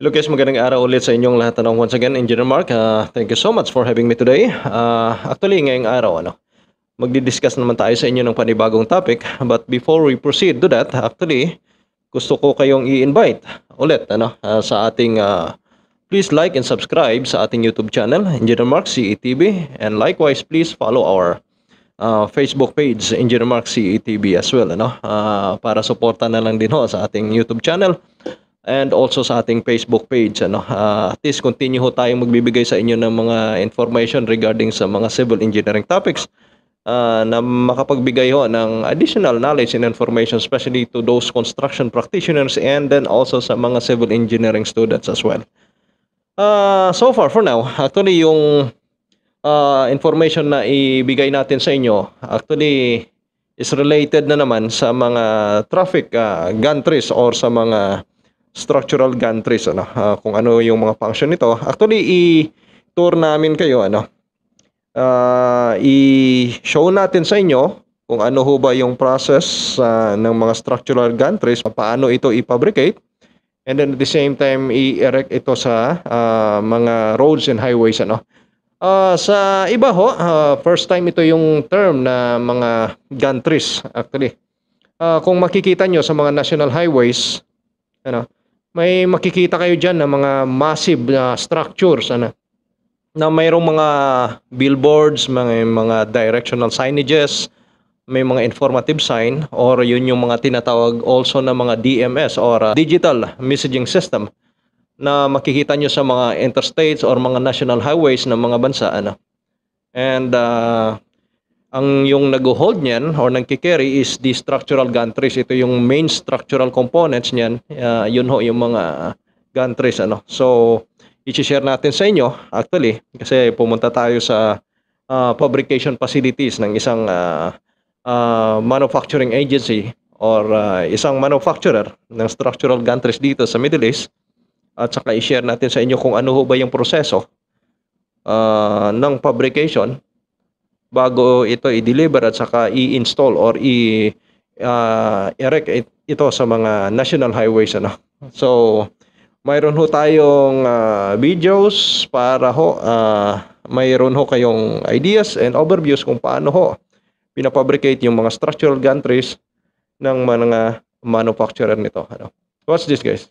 Hello guys, magandang araw ulit sa inyong lahat. Ano, once again, Engineer Mark, uh, thank you so much for having me today. Uh, actually, ngayong araw, ano, magdi-discuss naman tayo sa inyo ng panibagong topic. But before we proceed to that, actually, gusto ko kayong i-invite ulit ano, uh, sa ating, uh, please like and subscribe sa ating YouTube channel, Engineer Mark CETV. And likewise, please follow our uh, Facebook page, Engineer Mark CETV as well. Ano, uh, para suporta na lang din ho sa ating YouTube channel and also sa ating Facebook page ano Ah, at least continue ho tayong magbibigay sa inyo ng mga information regarding sa mga civil engineering topics ah, na makapagbigay ho ng additional knowledge and information especially to those construction practitioners and then also sa mga civil engineering students as well. Ah, so far for now, actually yung ah, information na ibigay natin sa inyo actually is related na naman sa mga traffic ah, gantries or sa mga structural gantries ano? Ah, kung ano yung mga function nito. Actually i-tour namin kayo ano? Ah, i-show natin sa inyo kung ano ho ba yung process ah, ng mga structural gantries paano ito i-fabricate and then at the same time i-erect ito sa ah, mga roads and highways ano? Ah, sa iba ho ah, first time ito yung term na mga gantries actually. Ah, kung makikita nyo sa mga national highways ano may makikita kayo diyan ng mga massive na structures ano na mayroong mga billboards, mga mga directional signages, may mga informative sign or yun yung mga tinatawag also na mga DMS or uh, digital messaging system na makikita nyo sa mga interstates or mga national highways ng mga bansa ano. And uh, ang yung nag-hold niyan or nagkikerry is the structural gantries. Ito yung main structural components niyan. Uh, yun ho yung mga gantries ano. So i-share natin sa inyo actually kasi pumunta tayo sa uh, fabrication facilities ng isang uh, uh, manufacturing agency or uh, isang manufacturer ng structural gantries dito sa Middle East at saka i-share natin sa inyo kung ano ho ba yung proseso uh, ng fabrication bago ito i-deliver at saka i-install or i uh, erect it- ito sa mga national highways ano. So mayroon ho tayong ah, videos para ho ah, mayroon ho kayong ideas and overviews kung paano ho pinafabricate yung mga structural gantries ng mga manufacturer nito ano. Watch this guys.